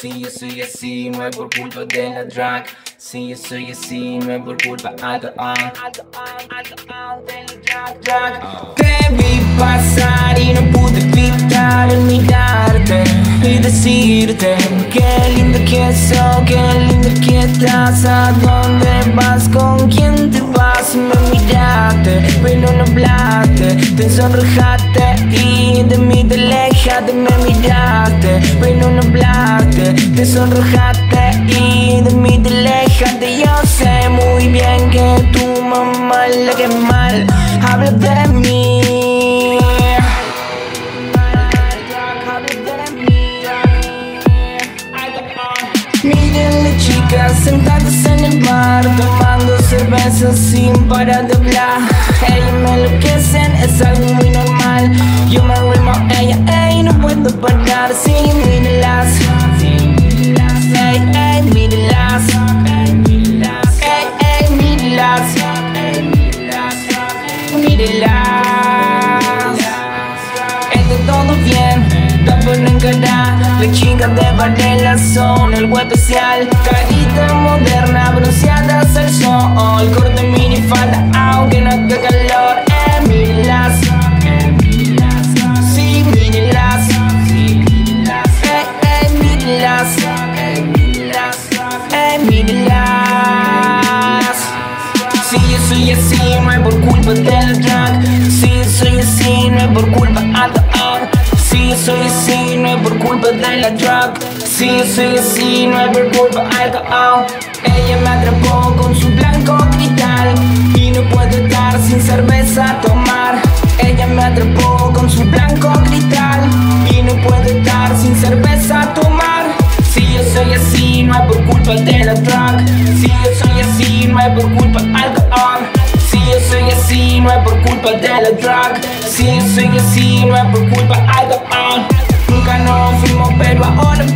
Si yo soy así, no es por culpa de la drag. Si yo soy así, no es por culpa alcohol. Te vi pasar y no pude evitar mirarte y decirte Qué lindo que sos, qué lindo que estás ¿A dónde vas? ¿Con quién te vas? Me miraste, pero no hablaste Te sonrojaste y de mí te alejaste Me miraste, pero no hablaste Te sonrojaste y de mí te alejaste Yo sé muy bien que tu mamá la que mal habla de mí Mírenle chicas sentadas en el bar Tomando cerveza sin parar de hablar. Ellas me enloquecen, es mírenlas Ey, bien, está por encarar La chica de Varela son el web especial Carita moderna, bronceadas al sol Mírenlas Si yo soy así, no es por culpa de la drag. Si yo soy así, no es por culpa alcohol Si yo soy así, no es por culpa de la drag. Si yo soy así, no es por culpa alcohol Ella me atrapó con su blanco cristal Y no puedo estar sin cerveza a tomar. Ella me atrapó la drug Si yo soy así, no es por culpa del alcohol Si yo soy así, no es por culpa de la drug Si yo soy así, no es por culpa del alcohol Nunca nos fuimos, pero ahora